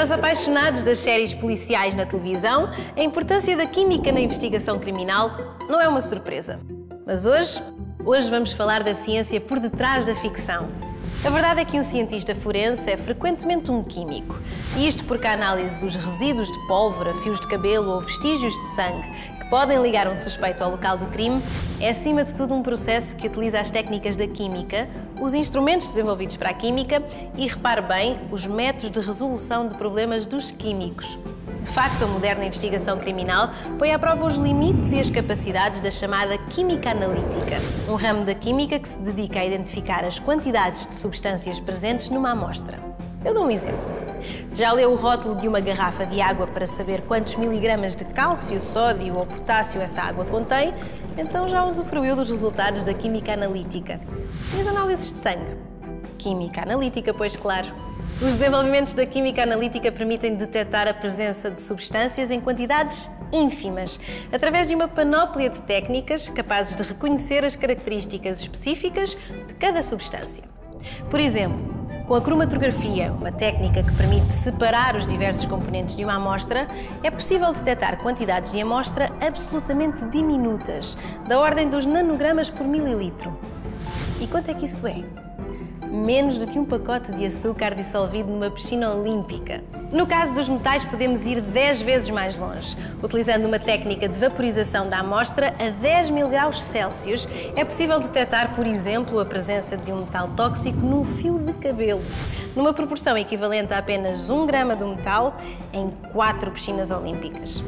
Para os apaixonados das séries policiais na televisão, a importância da química na investigação criminal não é uma surpresa. Mas hoje, hoje vamos falar da ciência por detrás da ficção. A verdade é que um cientista forense é frequentemente um químico. Isto porque a análise dos resíduos de pólvora, fios de cabelo ou vestígios de sangue podem ligar um suspeito ao local do crime é, acima de tudo, um processo que utiliza as técnicas da química, os instrumentos desenvolvidos para a química e, repare bem, os métodos de resolução de problemas dos químicos. De facto, a moderna investigação criminal põe à prova os limites e as capacidades da chamada química analítica, um ramo da química que se dedica a identificar as quantidades de substâncias presentes numa amostra. Eu dou um exemplo. Se já leu o rótulo de uma garrafa de água para saber quantos miligramas de cálcio, sódio ou potássio essa água contém, então já usufruiu dos resultados da química analítica. E as análises de sangue? Química analítica, pois claro. Os desenvolvimentos da química analítica permitem detectar a presença de substâncias em quantidades ínfimas, através de uma panóplia de técnicas capazes de reconhecer as características específicas de cada substância. Por exemplo, com a cromatografia, uma técnica que permite separar os diversos componentes de uma amostra, é possível detectar quantidades de amostra absolutamente diminutas, da ordem dos nanogramas por mililitro. E quanto é que isso é? Menos do que um pacote de açúcar dissolvido numa piscina olímpica. No caso dos metais, podemos ir 10 vezes mais longe. Utilizando uma técnica de vaporização da amostra a 10 mil graus Celsius, é possível detectar, por exemplo, a presença de um metal tóxico num fio de cabelo, numa proporção equivalente a apenas 1 grama do metal em 4 piscinas olímpicas.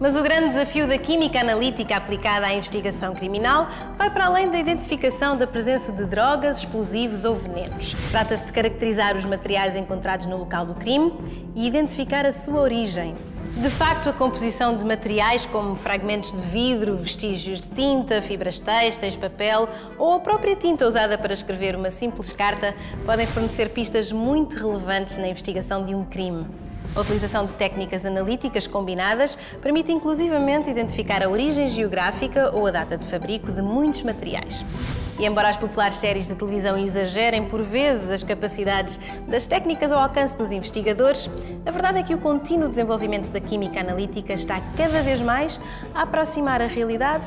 Mas o grande desafio da química analítica aplicada à investigação criminal vai para além da identificação da presença de drogas, explosivos ou venenos. Trata-se de caracterizar os materiais encontrados no local do crime e identificar a sua origem. De facto, a composição de materiais como fragmentos de vidro, vestígios de tinta, fibras têxteis, papel ou a própria tinta usada para escrever uma simples carta podem fornecer pistas muito relevantes na investigação de um crime. A utilização de técnicas analíticas combinadas permite inclusivamente identificar a origem geográfica ou a data de fabrico de muitos materiais. E embora as populares séries de televisão exagerem por vezes as capacidades das técnicas ao alcance dos investigadores, a verdade é que o contínuo desenvolvimento da química analítica está cada vez mais a aproximar a realidade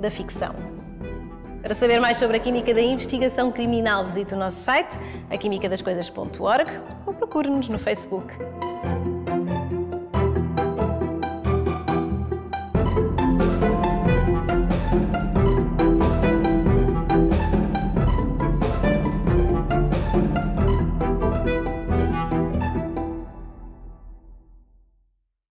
da ficção. Para saber mais sobre a química da investigação criminal, visite o nosso site, aquimicadascoisas.org procure-nos no Facebook.